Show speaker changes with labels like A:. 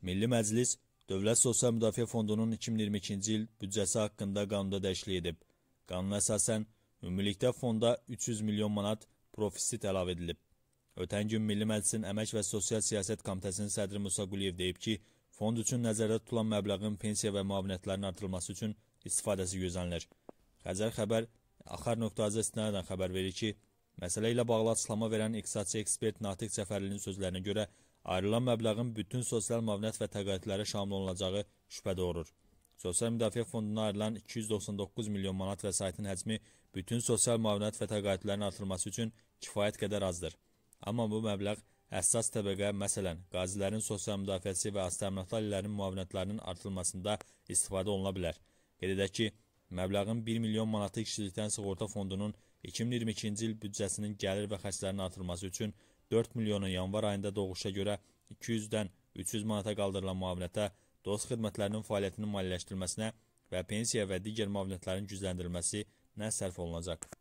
A: Milli Məclis Dövlət Sosial Müdafiə Fondunun 2022-ci il büdcəsi haqqında qanunda dəyişiklik edib. Qanuna əsasən, ümumilikdə fonda 300 milyon manat profisit əlavə edilib. Ötən gün Milli Məclisin Əmək və Sosial Siyasət Komitəsinin sədri Musa Quliyev deyib ki, fond üçün nəzərdə tutulan məbləğin pensiya və müavinətlərin artırılması üçün istifadəsi gözlənilir. Xəzər xəbər Axar.az istinadən xəbər verir ki, məsələ ilə bağlı açıqlama verən iqtisadçı ekspert Natiq Cəfərlinin sözlərinə görə ayrılan məbləğin bütün sosial müavinət və təqaüdlərə şamil olunacağı şübhə doğurur. Sosial Müdafiə Fonduna ayrılan 299 milyon manat vəsaitin həcmi bütün sosial müavinət və təqaüdlərin artırılması üçün kifayət qədər azdır. Amma bu məbləğ həssas təbəqə, məsələn, qazilərin sosial müdafiəsi və aztəminatlı ailələrinin müavinətlərinin artırılmasında istifadə oluna bilər. Qeyd edək ki, məbləğin 1 milyon manatı kişilikdən sığorta fondunun 2022-ci il büdcəsinin gəlir və xərclərinin artırılması üçün 4 milyonu yanvar ayında doğuşa görə 200-dən 300 manata qaldırılan müavinətə, dost xidmətlərinin fəaliyyətinin maliyyələşdirilməsinə və pensiya və digər müavinətlərin gücləndirilməsi nə sərf olunacaq?